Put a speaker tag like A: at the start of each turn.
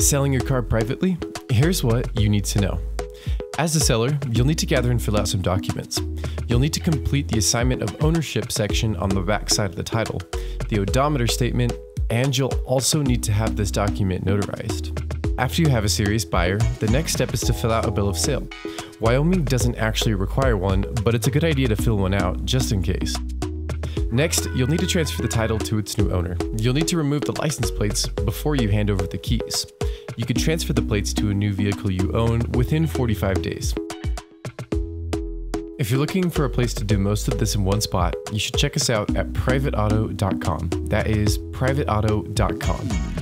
A: Selling your car privately? Here's what you need to know. As a seller, you'll need to gather and fill out some documents. You'll need to complete the assignment of ownership section on the back side of the title, the odometer statement, and you'll also need to have this document notarized. After you have a serious buyer, the next step is to fill out a bill of sale. Wyoming doesn't actually require one, but it's a good idea to fill one out just in case. Next, you'll need to transfer the title to its new owner. You'll need to remove the license plates before you hand over the keys. You can transfer the plates to a new vehicle you own within 45 days. If you're looking for a place to do most of this in one spot, you should check us out at privateauto.com. That is privateauto.com.